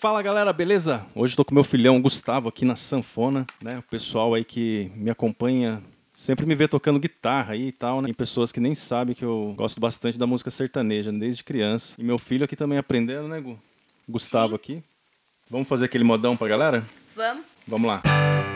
Fala galera, beleza? Hoje estou com meu filhão Gustavo aqui na sanfona, né? O pessoal aí que me acompanha sempre me vê tocando guitarra aí e tal, né? Tem pessoas que nem sabem que eu gosto bastante da música sertaneja desde criança. E meu filho aqui também aprendendo, né, Gu? Gustavo Sim. aqui. Vamos fazer aquele modão pra galera? Vamos. Vamos lá. Você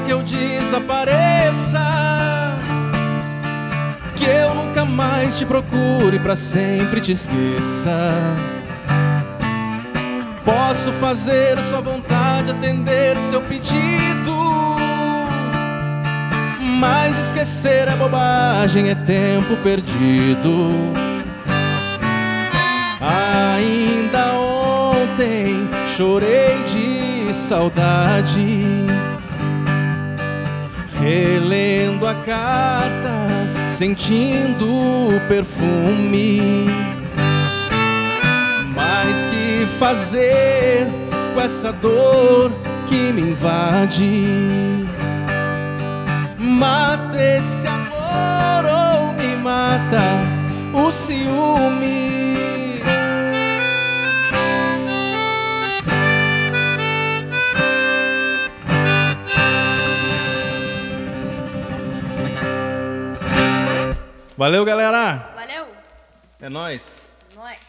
que eu desapareça. Que eu nunca mais te procure pra sempre te esqueça. Posso fazer sua vontade, atender seu pedido. Mas esquecer é bobagem, é tempo perdido. Ainda ontem chorei de saudade, carta, sentindo o perfume. Mas que fazer com essa dor que me invade? Mata esse amor ou me mata o ciúme? Valeu, galera! Valeu! É nóis! É!